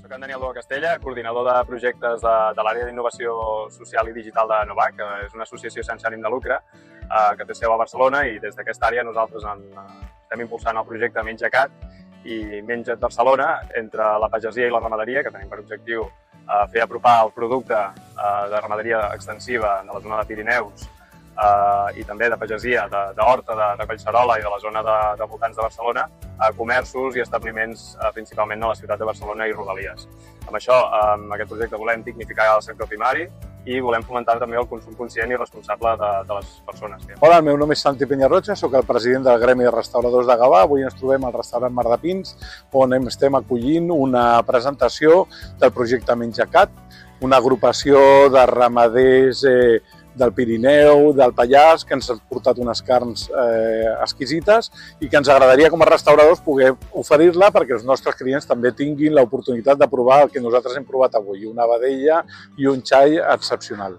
Soc en Daniel Dua Castella, coordinador de projectes de, de l'àrea d'innovació social i digital de Novac, que és una associació sense ànim de lucre eh, que té seu a Barcelona i des d'aquesta àrea nosaltres en, eh, estem impulsant el projecte Menjacat i Menja't Barcelona entre la pagesia i la ramaderia, que tenim per objectiu eh, fer apropar el producte eh, de ramaderia extensiva de la zona de Pirineus eh, i també de pagesia, d'horta, de, de, de Collserola i de la zona de, de voltants de Barcelona, a comerços i establiments eh, principalment a la ciutat de Barcelona i Rodalies. Amb això, amb aquest projecte volem dignificar el sector primari i volem fomentar també el consum conscient i responsable de, de les persones. Hola, el meu nom és Santi Penyarroja, sóc el president del Gremi de Restauradors de Gavà. Avui ens trobem al restaurant Mar de Pins, on estem acollint una presentació del projecte Menjacat, una agrupació de ramaders eh, del Pirineu, del Pallars, que ens han portat unes carns eh, exquisites i que ens agradaria com a restauradors poder oferir-la perquè els nostres clients també tinguin l'oportunitat de provar el que nosaltres hem provat avui, una vedella i un xai excepcional.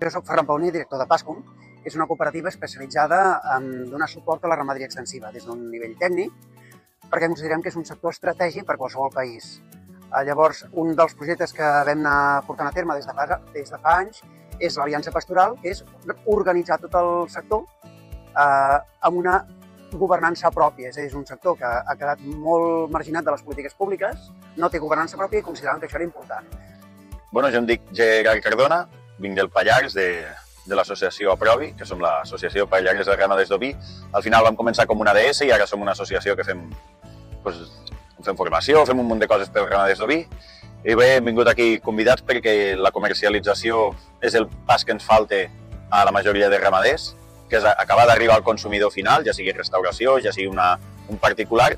Jo soc Ferran Pauní, director de Pascom, és una cooperativa especialitzada en donar suport a la ramaderia extensiva des d'un nivell tècnic, perquè considerem que és un sector estratègic per qualsevol país. Eh, llavors, un dels projectes que vam anar portant a terme des de fa, des de fa anys és l'Aliança Pastoral, que és organitzar tot el sector eh, amb una governança pròpia. És a dir, és un sector que ha quedat molt marginat de les polítiques públiques, no té governança pròpia i consideràvem que això era important. Bueno, jo em dic Gerard Cardona, vinc del Pallars, de, de l'associació Aprovi, que som l'associació Pallars de Ramaders d'Oví. Al final vam començar com una ADS i ara som una associació que fem, pues, fem formació, fem un munt de coses per ramaders d'oví i bé, hem vingut aquí convidats perquè la comercialització és el pas que ens falta a la majoria de ramaders, que és acabar d'arribar al consumidor final, ja sigui restauració, ja sigui una, un particular,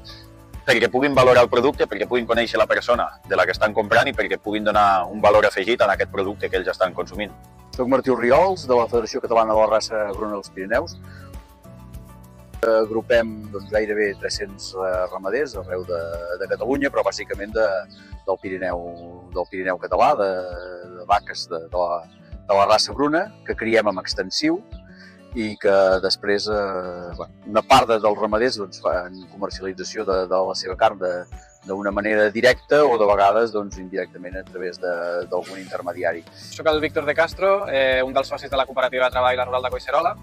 perquè puguin valorar el producte, perquè puguin conèixer la persona de la que estan comprant i perquè puguin donar un valor afegit en aquest producte que ells estan consumint. Soc Martí Riols, de la Federació Catalana de la Raça Bruna dels Pirineus. Agrupem doncs, gairebé 300 eh, ramaders arreu de, de Catalunya, però bàsicament de, del, Pirineu, del Pirineu català, de, de vaques de, de, la, de la raça bruna, que criem amb extensiu i que després eh, bueno, una part de, dels ramaders doncs, fan comercialització de, de la seva carn d'una manera directa o de vegades doncs, indirectament a través d'algun intermediari. Soc el Víctor de Castro, eh, un dels socis de la cooperativa de treball rural de Collserola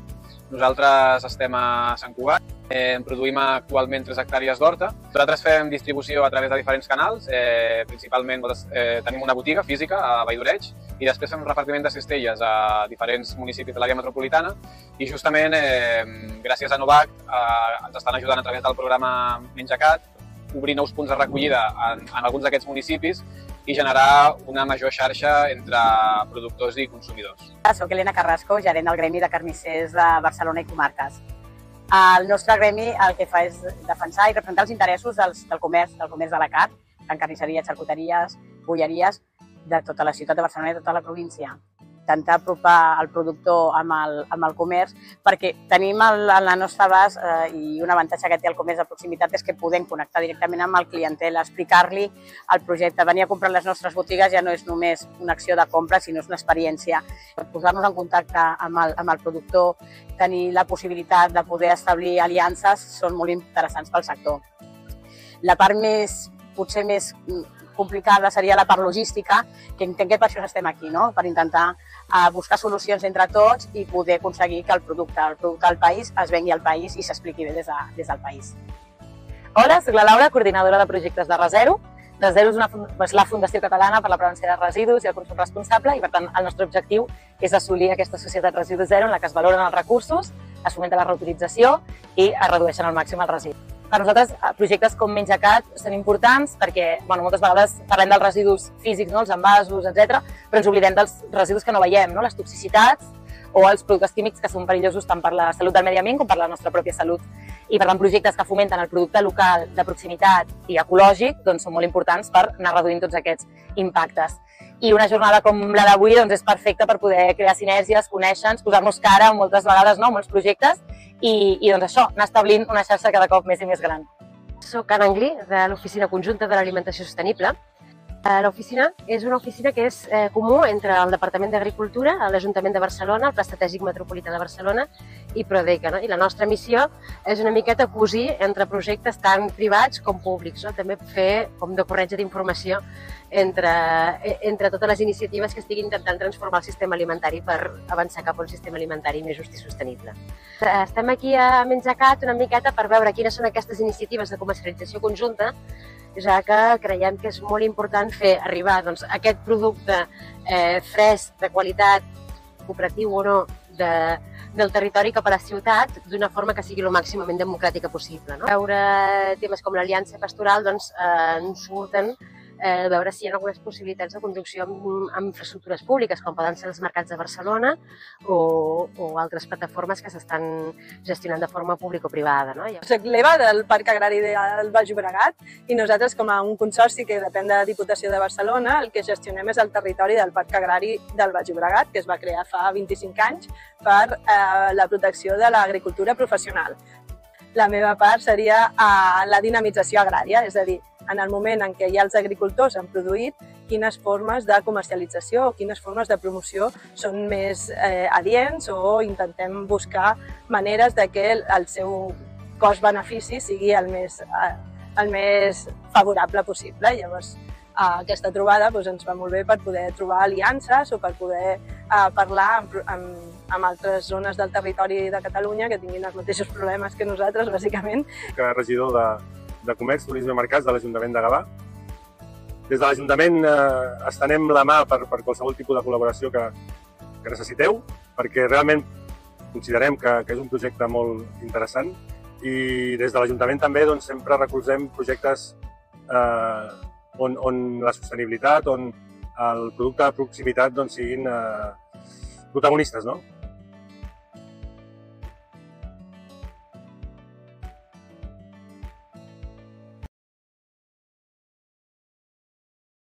nosaltres estem a Sant Cugat, eh, produïm actualment 3 hectàrees d'horta. Nosaltres fem distribució a través de diferents canals, eh, principalment eh, tenim una botiga física a Valldoreig i després fem repartiment de cistelles a diferents municipis de l'àrea metropolitana i justament eh, gràcies a Novac eh, ens estan ajudant a través del programa Menjacat obrir nous punts de recollida en, en alguns d'aquests municipis i generar una major xarxa entre productors i consumidors. Soc Helena Carrasco, gerent del Gremi de Carnissers de Barcelona i Comarques. El nostre gremi el que fa és defensar i representar els interessos dels, del comerç, del comerç de la carn, tant carnisseria, xarcuteries, bolleries, de tota la ciutat de Barcelona i de tota la província intentar apropar el productor amb el, amb el comerç, perquè tenim el, a la nostra abast eh, i un avantatge que té el comerç de proximitat és que podem connectar directament amb el clientel, explicar-li el projecte. Venir a comprar les nostres botigues ja no és només una acció de compra, sinó és una experiència. Posar-nos en contacte amb el, amb el productor, tenir la possibilitat de poder establir aliances són molt interessants pel sector. La part més, potser més complicada seria la part logística, que entenc que per això estem aquí, no? per intentar uh, buscar solucions entre tots i poder aconseguir que el producte, el producte del país es vengui al país i s'expliqui bé des, de, des del país. Hola, soc la Laura, coordinadora de projectes de Resero. Resero és, una, és la Fundació Catalana per la Prevenció de Residus i el Consum Responsable i, per tant, el nostre objectiu és assolir aquesta societat residu zero en la que es valoren els recursos, es fomenta la reutilització i es redueixen al màxim els residus per nosaltres eh, projectes com Menjacat són importants perquè bueno, moltes vegades parlem dels residus físics, no? els envasos, etc, però ens oblidem dels residus que no veiem, no? les toxicitats o els productes químics que són perillosos tant per la salut del medi ambient com per la nostra pròpia salut. I per tant, projectes que fomenten el producte local de proximitat i ecològic doncs, són molt importants per anar reduint tots aquests impactes. I una jornada com la d'avui doncs, és perfecta per poder crear sinergies, conèixer-nos, posar-nos cara moltes vegades no? molts projectes i, i doncs això, anar establint una xarxa cada cop més i més gran. Soc Anna Anglí, de l'Oficina Conjunta de l'Alimentació Sostenible. Eh, l'oficina és una oficina que és eh, comú entre el Departament d'Agricultura, l'Ajuntament de Barcelona, el Pla Estratègic Metropolità de Barcelona i Prodeca. No? I la nostra missió és una miqueta cosir entre projectes tant privats com públics, no? també fer com de corretja d'informació entre, entre totes les iniciatives que estiguin intentant transformar el sistema alimentari per avançar cap a un sistema alimentari més just i sostenible. Estem aquí a Menjacat una miqueta per veure quines són aquestes iniciatives de comercialització conjunta ja que creiem que és molt important fer arribar doncs, aquest producte eh, fresc, de qualitat, cooperatiu o no, de, del territori cap a la ciutat d'una forma que sigui el màximament democràtica possible. No? Veure temes com l'aliança pastoral doncs, eh, ens surten eh, veure si hi ha algunes possibilitats de conducció amb, amb infraestructures públiques, com poden ser els mercats de Barcelona o, o altres plataformes que s'estan gestionant de forma pública-privada. No? Soc l'Eva del Parc Agrari del Baix Llobregat i nosaltres, com a un consorci que depèn de la Diputació de Barcelona, el que gestionem és el territori del Parc Agrari del Baix Llobregat, que es va crear fa 25 anys per eh, la protecció de l'agricultura professional. La meva part seria eh, la dinamització agrària, és a dir, en el moment en què ja els agricultors han produït, quines formes de comercialització o quines formes de promoció són més eh, adients o intentem buscar maneres de que el seu cost-benefici sigui el més, eh, el més favorable possible. Llavors, eh, aquesta trobada doncs, ens va molt bé per poder trobar aliances o per poder eh, parlar amb, amb, amb altres zones del territori de Catalunya que tinguin els mateixos problemes que nosaltres, bàsicament. Que regidor de, de Comerç, Turisme i Mercats de l'Ajuntament de Gavà. Des de l'Ajuntament eh, estenem la mà per, per qualsevol tipus de col·laboració que, que necessiteu, perquè realment considerem que, que és un projecte molt interessant i des de l'Ajuntament també doncs, sempre recolzem projectes eh, on, on la sostenibilitat, on el producte de proximitat doncs, siguin eh, protagonistes. No?